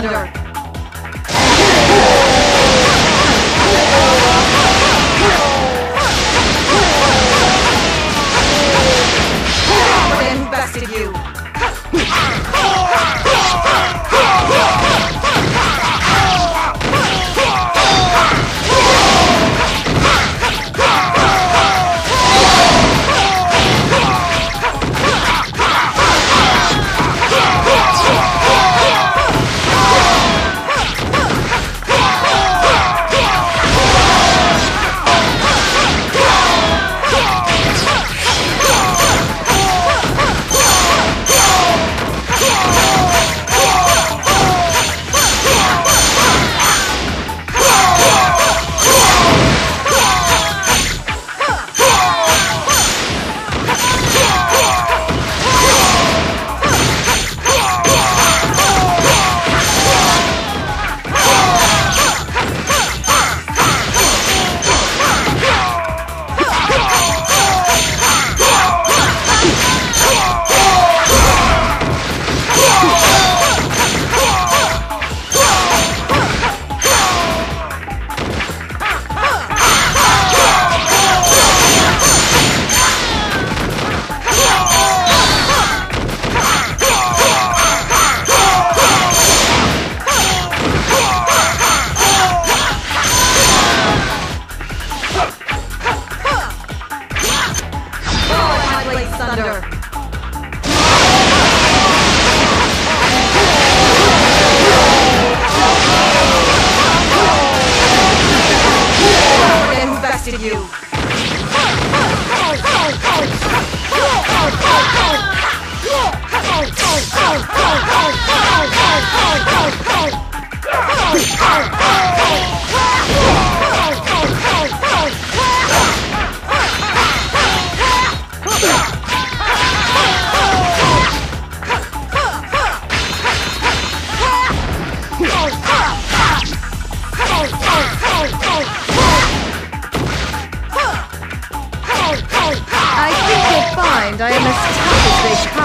Thunder. Who bested you? I am as tough as they come.